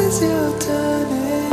is your turning.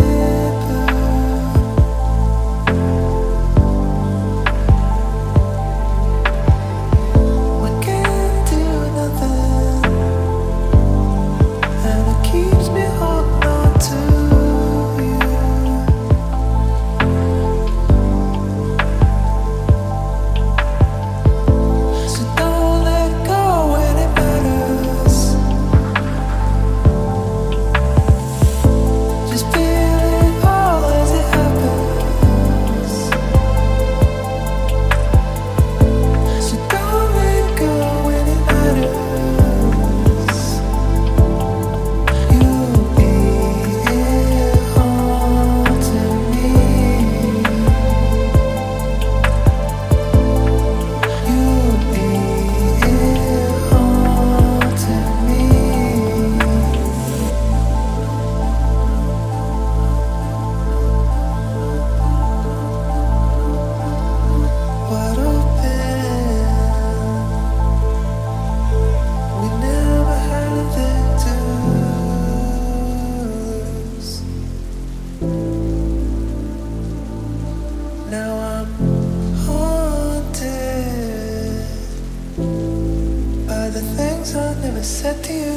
things I never said to you.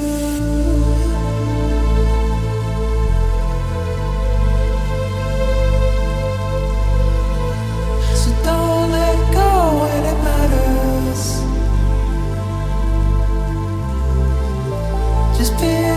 So don't let go when it matters. Just be.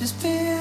Just be